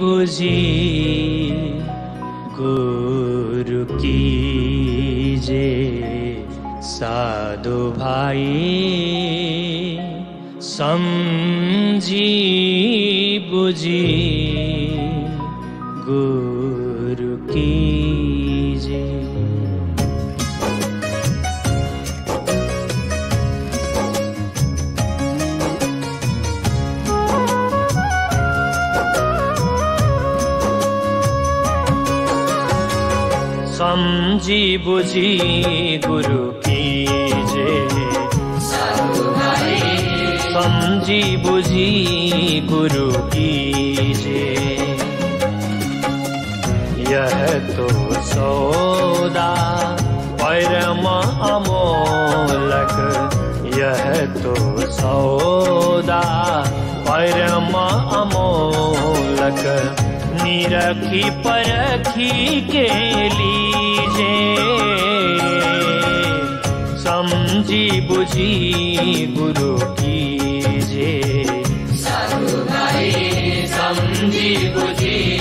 बुझी। गुरु जे साधु भाई समझी बुझी। गुरु जे समझी बुझी गुरु की जे समझी बुझी गुरु यह तो सौदा परम अमोलक। यह तो सौदा परम अमोलक। निरखी परखी के लीजे समझी बुझी गुरु की जे समझी बुझी